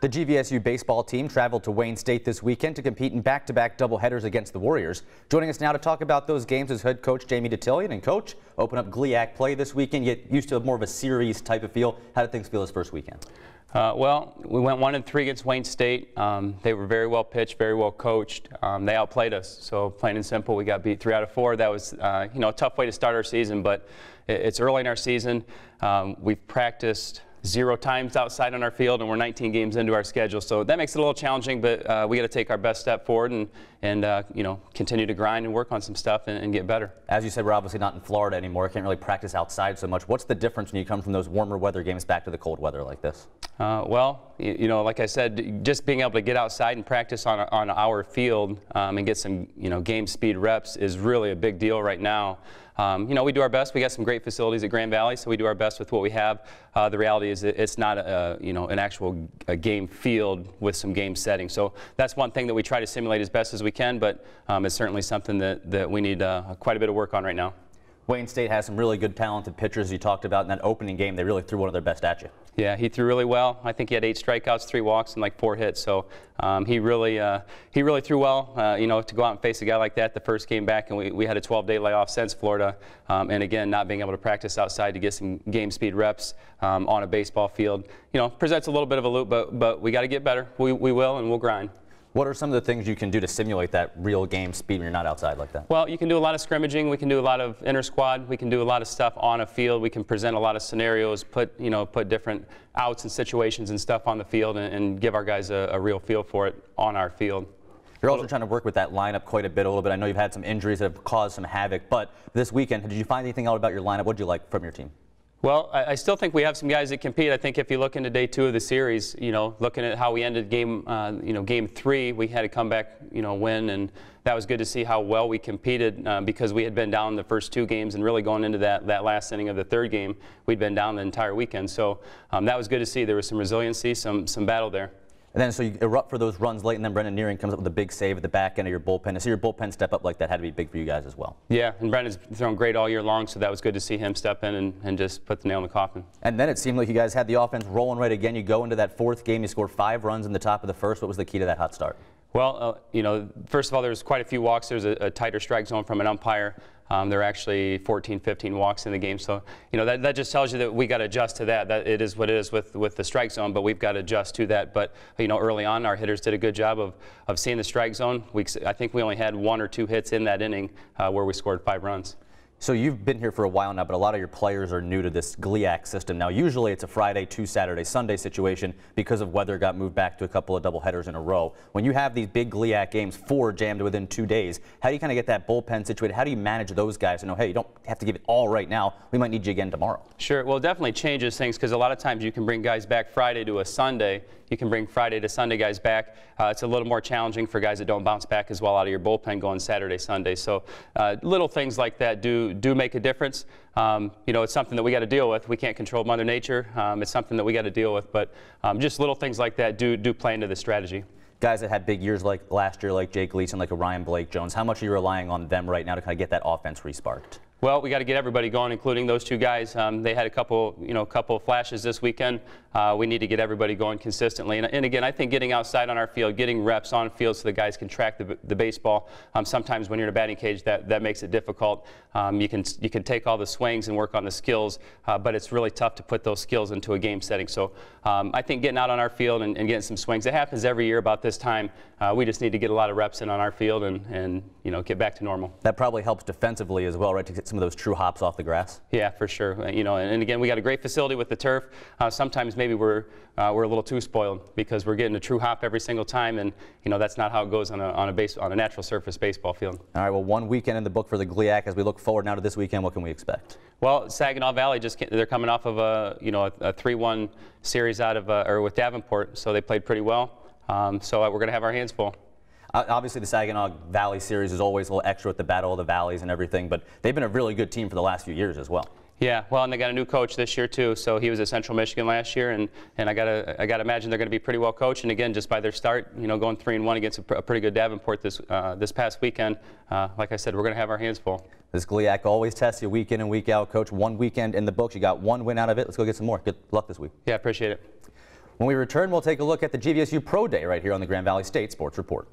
The GVSU baseball team traveled to Wayne State this weekend to compete in back-to-back -back doubleheaders against the Warriors. Joining us now to talk about those games is head coach Jamie Detillion. And coach, open up GLIAC play this weekend. Get used to more of a series type of feel. How did things feel this first weekend? Uh, well, we went one and three against Wayne State. Um, they were very well pitched, very well coached. Um, they outplayed us. So plain and simple, we got beat three out of four. That was, uh, you know, a tough way to start our season, but it's early in our season. Um, we've practiced zero times outside on our field, and we're 19 games into our schedule. So that makes it a little challenging, but uh, we got to take our best step forward and, and uh, you know, continue to grind and work on some stuff and, and, get better. As you said, we're obviously not in Florida anymore. I can't really practice outside so much. What's the difference when you come from those warmer weather games back to the cold weather like this? Uh, well, you, you, know, like I said, just being able to get outside and practice on, on our field um, and get some, you know, game speed reps is really a big deal right now. Um, you know, we do our best. We got some great facilities at Grand Valley, so we do our best with what we have. Uh, the reality is it's not a, you know, an actual a game field with some game settings. So that's one thing that we try to simulate as best as we can, but um, it's certainly something that, that we need uh, quite a bit of work on right now. Wayne State has some really good, talented pitchers you talked about in that opening game. They really threw one of their best at you. Yeah, he threw really well. I think he had eight strikeouts, three walks, and like four hits. So um, he really uh, he really threw well. Uh, you know, to go out and face a guy like that the first game back, and we, we had a 12-day layoff since Florida. Um, and again, not being able to practice outside to get some game speed reps um, on a baseball field, you know, presents a little bit of a loop. But but we got to get better. We we will, and we'll grind. What are some of the things you can do to simulate that real game speed when you're not outside like that? Well, you can do a lot of scrimmaging. We can do a lot of inter squad. We can do a lot of stuff on a field. We can present a lot of scenarios, put you know put different outs and situations and stuff on the field, and, and give our guys a, a real feel for it on our field. You're also trying to work with that lineup quite a bit, a little bit. I know you've had some injuries that have caused some havoc, but this weekend, did you find anything out about your lineup? What did you like from your team? Well, I, I, still think we have some guys that compete. I think if you look into day two of the series, you know, looking at how we ended game, uh, you know, game three, we had a comeback, you know, win, and that was good to see how well we competed uh, because we had been down the first two games and really going into that, that last inning of the third game, we'd been down the entire weekend. So um, that was good to see. There was some resiliency, some, some battle there. And then so you erupt for those runs late, and then Brendan Nearing comes up with a big save at the back end of your bullpen. To see your bullpen step up like that had to be big for you guys as well. Yeah, and Brendan's thrown great all year long, so that was good to see him step in and, and just put the nail in the coffin. And then it seemed like you guys had the offense rolling right again. You go into that fourth game, you score five runs in the top of the first. What was the key to that hot start? Well, uh, you know, first of all, there's quite a few walks. There's a, a tighter strike zone from an umpire. Um, there are actually 14, 15 walks in the game. So, you know, that, that just tells you that we got to adjust to that. That it is what it is with, with the strike zone, but we've got to adjust to that. But, you know, early on, our hitters did a good job of, of seeing the strike zone. We, I think we only had one or two hits in that inning uh, where we scored five runs. So you've been here for a while now, but a lot of your players are new to this GLIAC system. Now, usually it's a Friday, two Saturday, Sunday situation because of weather got moved back to a couple of double headers in a row. When you have these big GLIAC games, four jammed within two days, how do you kind of get that bullpen situated? How do you manage those guys to know, hey, you don't have to give it all right now. We might need you again tomorrow. Sure. Well, it definitely changes things because a lot of times you can bring guys back Friday to a Sunday. You can bring Friday to Sunday guys back. Uh, it's a little more challenging for guys that don't bounce back as well out of your bullpen going Saturday, Sunday. So uh, little things like that do do make a difference. Um, you know, it's something that we got to deal with. We can't control Mother Nature. Um, it's something that we got to deal with. But um, just little things like that do do play into the strategy. Guys that had big years like last year, like Jake Gleason, like a Ryan Blake Jones, how much are you relying on them right now to kind of get that offense resparked? Well, we got to get everybody going, including those two guys. Um, they had a couple, you know, couple flashes this weekend. Uh, we need to get everybody going consistently. And, and, again, I think getting outside on our field, getting reps on field so the guys can track the, the baseball. Um, sometimes when you're in a batting cage, that, that makes it difficult. Um, you can you can take all the swings and work on the skills, uh, but it's really tough to put those skills into a game setting. So um, I think getting out on our field and, and, getting some swings. It happens every year about this time. Uh, we just need to get a lot of reps in on our field and, and you know get back to normal. That probably helps defensively as well, right? Some of those true hops off the grass? Yeah, for sure. Uh, you know, and, and again, we got a great facility with the turf. Uh, sometimes maybe we're uh, we're a little too spoiled because we're getting a true hop every single time, and you know that's not how it goes on a on a base on a natural surface baseball field. All right. Well, one weekend in the book for the GLIAC. As we look forward now to this weekend, what can we expect? Well, Saginaw Valley just they're coming off of a you know a 3-1 series out of uh, or with Davenport, so they played pretty well. Um, so uh, we're going to have our hands full. Obviously, the Saginaw Valley Series is always a little extra with the Battle of the Valleys and everything, but they've been a really good team for the last few years as well. Yeah, well, and they got a new coach this year too. So he was at Central Michigan last year, and, and I gotta I gotta imagine they're going to be pretty well coached. And again, just by their start, you know, going three and one against a, pr a pretty good Davenport this uh, this past weekend. Uh, like I said, we're going to have our hands full. This GLIAC always tests you week in and week out, coach. One weekend in the books, you got one win out of it. Let's go get some more. Good luck this week. Yeah, appreciate it. When we return, we'll take a look at the GVSU Pro Day right here on the Grand Valley State Sports Report.